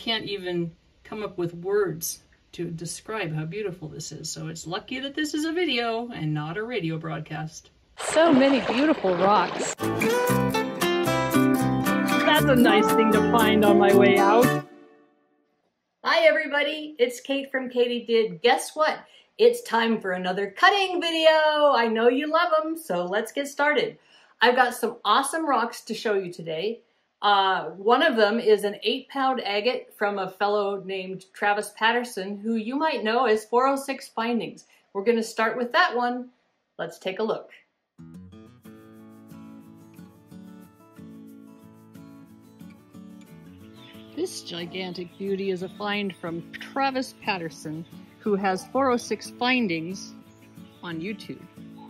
can't even come up with words to describe how beautiful this is. So it's lucky that this is a video and not a radio broadcast. So many beautiful rocks. That's a nice thing to find on my way out. Hi everybody, it's Kate from KatyDid. Guess what? It's time for another cutting video. I know you love them, so let's get started. I've got some awesome rocks to show you today. Uh, one of them is an eight pound agate from a fellow named Travis Patterson, who you might know as 406 Findings. We're going to start with that one. Let's take a look. This gigantic beauty is a find from Travis Patterson, who has 406 Findings on YouTube.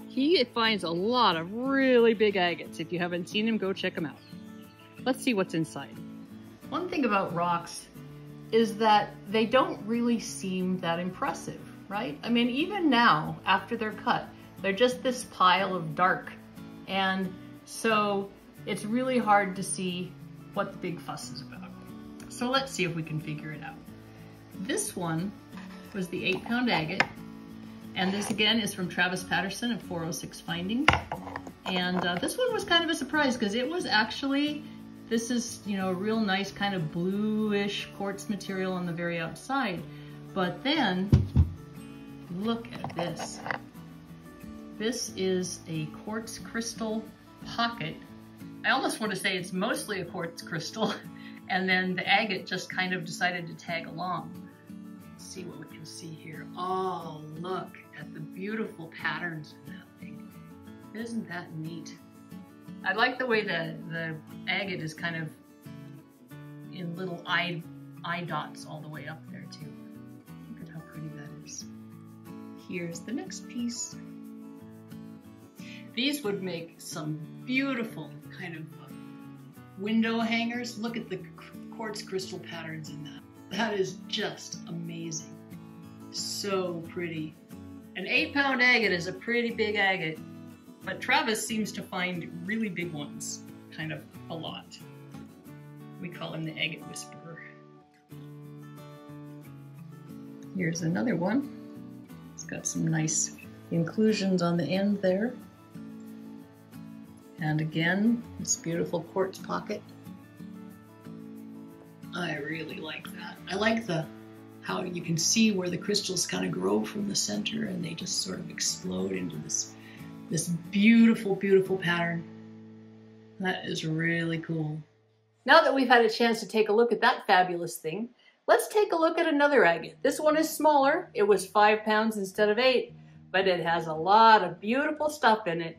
He finds a lot of really big agates. If you haven't seen him, go check him out. Let's see what's inside. One thing about rocks is that they don't really seem that impressive, right? I mean, even now, after they're cut, they're just this pile of dark. And so it's really hard to see what the big fuss is about. So let's see if we can figure it out. This one was the eight pound agate. And this again is from Travis Patterson of 406 Findings. And uh, this one was kind of a surprise because it was actually this is, you know, a real nice kind of bluish quartz material on the very outside. But then, look at this. This is a quartz crystal pocket. I almost want to say it's mostly a quartz crystal, and then the agate just kind of decided to tag along. Let's see what we can see here. Oh, look at the beautiful patterns in that thing. Isn't that neat? I like the way the, the agate is kind of in little eye, eye dots all the way up there too. Look at how pretty that is. Here's the next piece. These would make some beautiful kind of uh, window hangers. Look at the quartz crystal patterns in that. That is just amazing. So pretty. An eight pound agate is a pretty big agate. But Travis seems to find really big ones, kind of a lot. We call him the agate whisperer. Here's another one. It's got some nice inclusions on the end there. And again, this beautiful quartz pocket. I really like that. I like the how you can see where the crystals kind of grow from the center and they just sort of explode into this this beautiful, beautiful pattern. That is really cool. Now that we've had a chance to take a look at that fabulous thing, let's take a look at another agate. This one is smaller. It was five pounds instead of eight, but it has a lot of beautiful stuff in it.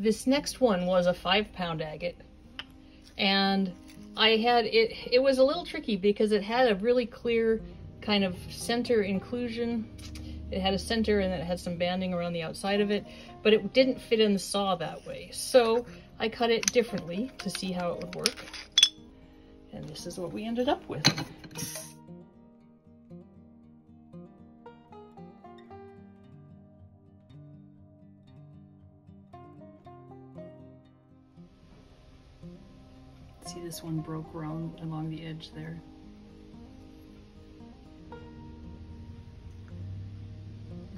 This next one was a five pound agate. And I had it, it was a little tricky because it had a really clear kind of center inclusion. It had a center and it had some banding around the outside of it, but it didn't fit in the saw that way. So I cut it differently to see how it would work. And this is what we ended up with. See this one broke around along the edge there.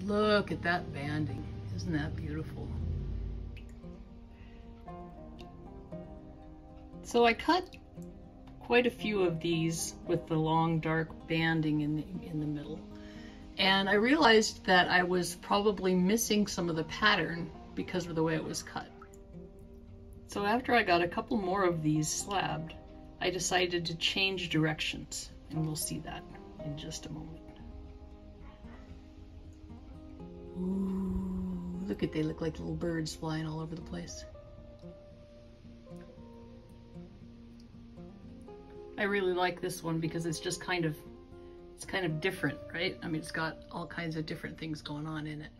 Look at that banding. Isn't that beautiful? So I cut quite a few of these with the long dark banding in the, in the middle. And I realized that I was probably missing some of the pattern because of the way it was cut. So after I got a couple more of these slabbed, I decided to change directions, and we'll see that in just a moment. Ooh, look at they look like little birds flying all over the place. I really like this one because it's just kind of, it's kind of different, right? I mean, it's got all kinds of different things going on in it.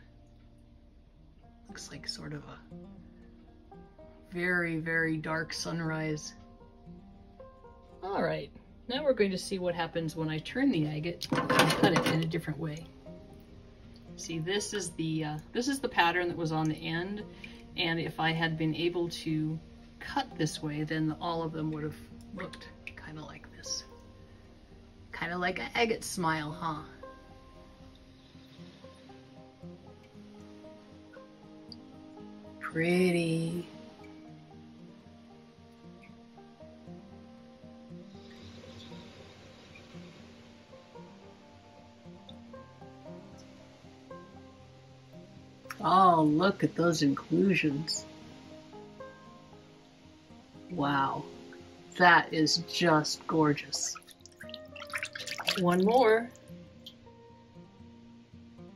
Looks like sort of a very, very dark sunrise. All right, now we're going to see what happens when I turn the agate and cut it in a different way. See, this is the uh, this is the pattern that was on the end, and if I had been able to cut this way, then all of them would have looked kind of like this. Kind of like an agate smile, huh? Pretty. Oh, look at those inclusions. Wow, that is just gorgeous. One more.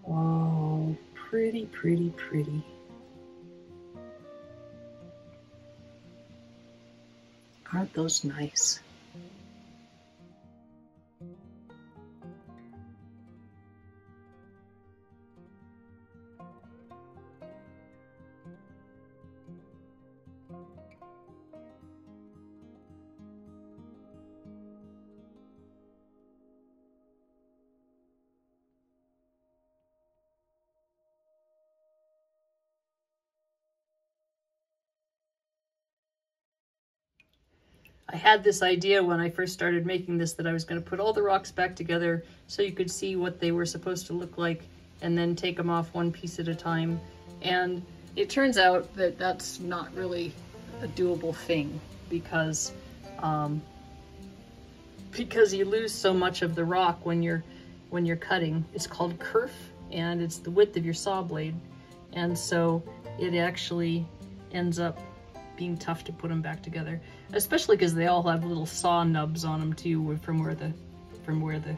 Oh, pretty, pretty, pretty. Aren't those nice? I had this idea when I first started making this that I was going to put all the rocks back together so you could see what they were supposed to look like and then take them off one piece at a time. And it turns out that that's not really a doable thing because um, because you lose so much of the rock when you're when you're cutting. It's called kerf and it's the width of your saw blade. And so it actually ends up being tough to put them back together, especially because they all have little saw nubs on them too, from where the from where the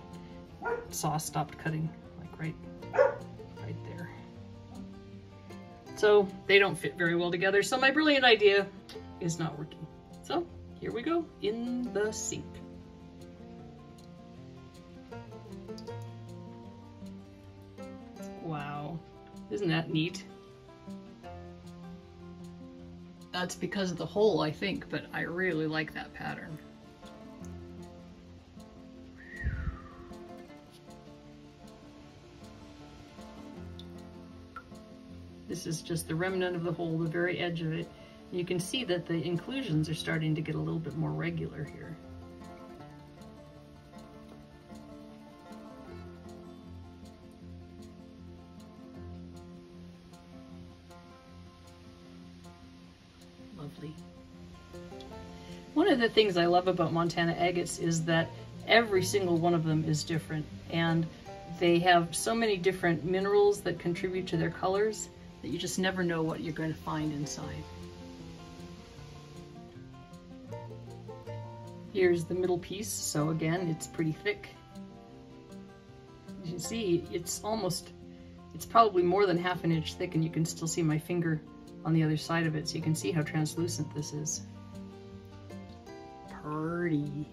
saw stopped cutting, like right right there. So they don't fit very well together. So my brilliant idea is not working. So here we go in the sink. Wow, isn't that neat? That's because of the hole, I think, but I really like that pattern. This is just the remnant of the hole, the very edge of it. You can see that the inclusions are starting to get a little bit more regular here. Lovely. One of the things I love about Montana agates is that every single one of them is different and they have so many different minerals that contribute to their colors that you just never know what you're going to find inside. Here's the middle piece, so again, it's pretty thick. As You can see it's almost, it's probably more than half an inch thick and you can still see my finger on the other side of it, so you can see how translucent this is. Pretty.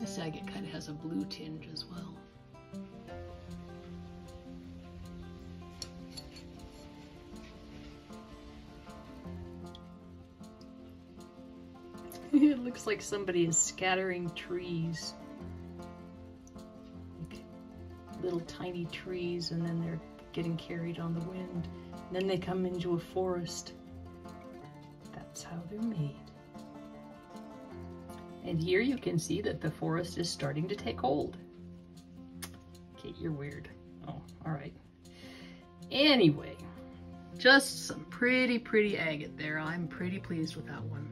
This agate kind of has a blue tinge as well. it looks like somebody is scattering trees. Like little tiny trees and then they're getting carried on the wind. And then they come into a forest. That's how they're made. And here you can see that the forest is starting to take hold. Kate, you're weird. Oh, all right. Anyway, just some pretty, pretty agate there. I'm pretty pleased with that one.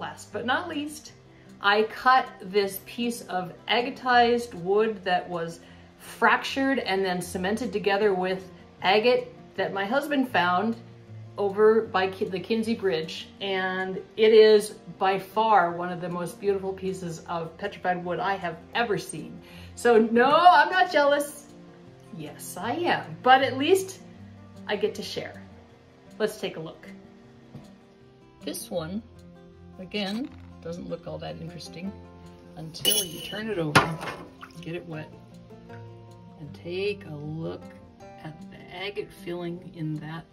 Last but not least, I cut this piece of agatized wood that was fractured and then cemented together with agate that my husband found over by the Kinsey Bridge, and it is by far one of the most beautiful pieces of petrified wood I have ever seen. So no, I'm not jealous. Yes, I am, but at least I get to share. Let's take a look. This one, again, doesn't look all that interesting. until you turn it over, get it wet, and take a look at the agate filling in that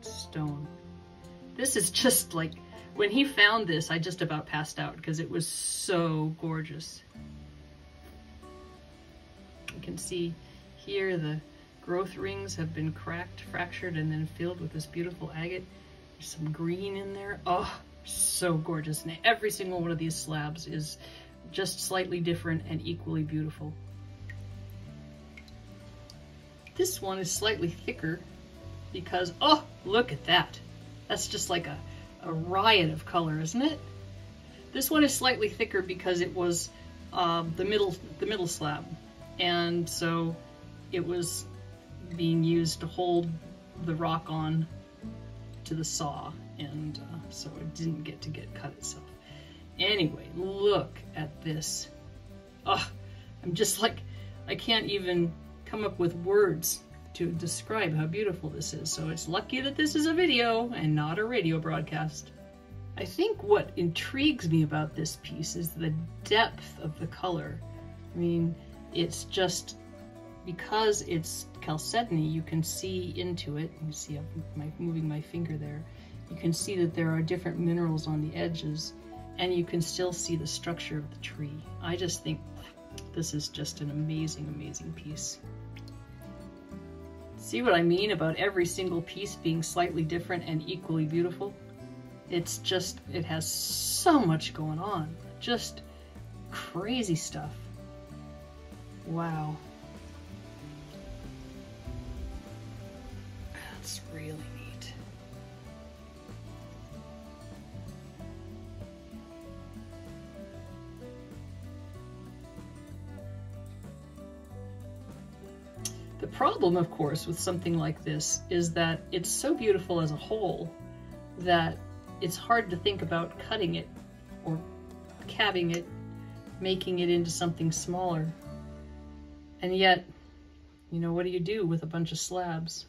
stone. This is just like, when he found this, I just about passed out because it was so gorgeous. You can see here the growth rings have been cracked, fractured, and then filled with this beautiful agate. There's some green in there. Oh, so gorgeous. And every single one of these slabs is just slightly different and equally beautiful. This one is slightly thicker because, oh, look at that. That's just like a, a riot of color, isn't it? This one is slightly thicker because it was um, the middle the middle slab, and so it was being used to hold the rock on to the saw, and uh, so it didn't get to get cut itself. Anyway, look at this. Oh, I'm just like, I can't even come up with words to describe how beautiful this is. So it's lucky that this is a video and not a radio broadcast. I think what intrigues me about this piece is the depth of the color. I mean, it's just because it's chalcedony, you can see into it. You see I'm moving my finger there. You can see that there are different minerals on the edges and you can still see the structure of the tree. I just think this is just an amazing, amazing piece. See what I mean about every single piece being slightly different and equally beautiful? It's just, it has so much going on. Just crazy stuff. Wow. That's really neat. The problem, of course, with something like this is that it's so beautiful as a whole that it's hard to think about cutting it or cabbing it, making it into something smaller. And yet, you know, what do you do with a bunch of slabs?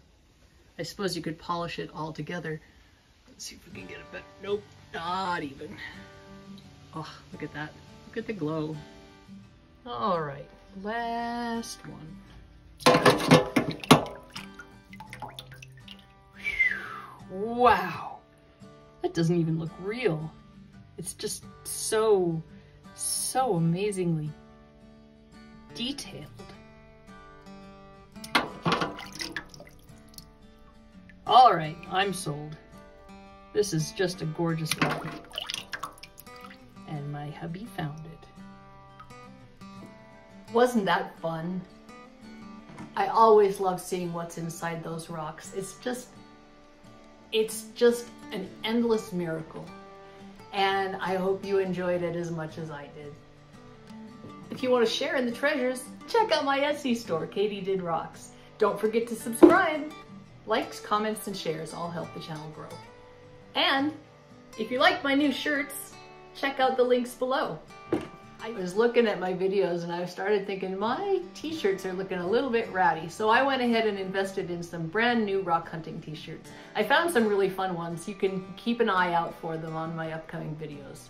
I suppose you could polish it all together. Let's see if we can get it better. Nope, not even. Oh, look at that. Look at the glow. All right, last one. Wow, that doesn't even look real. It's just so, so amazingly detailed. All right, I'm sold. This is just a gorgeous rock. And my hubby found it. Wasn't that fun? I always love seeing what's inside those rocks. It's just, it's just an endless miracle. And I hope you enjoyed it as much as I did. If you want to share in the treasures, check out my Etsy store, KatyDid Rocks. Don't forget to subscribe. Likes, comments, and shares all help the channel grow. And if you like my new shirts, check out the links below. I was looking at my videos and I started thinking my t-shirts are looking a little bit ratty. So I went ahead and invested in some brand new rock hunting t-shirts. I found some really fun ones. You can keep an eye out for them on my upcoming videos.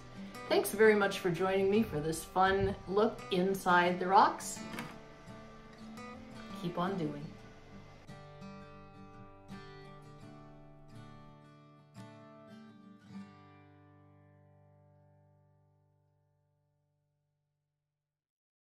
Thanks very much for joining me for this fun look inside the rocks. Keep on doing.